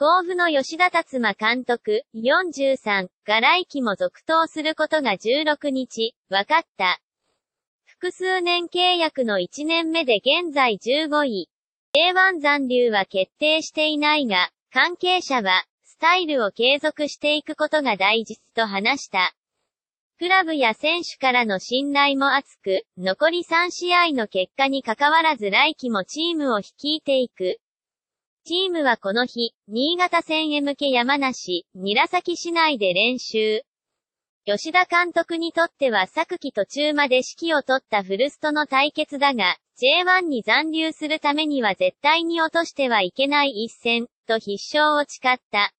甲府の吉田達馬監督、43が来季も続投することが16日、分かった。複数年契約の1年目で現在15位。J1 残留は決定していないが、関係者は、スタイルを継続していくことが大事と話した。クラブや選手からの信頼も厚く、残り3試合の結果に関わらず来季もチームを率いていく。チームはこの日、新潟戦へ向け山梨、韮崎市内で練習。吉田監督にとっては昨季途中まで指揮を取ったフルストの対決だが、J1 に残留するためには絶対に落としてはいけない一戦、と必勝を誓った。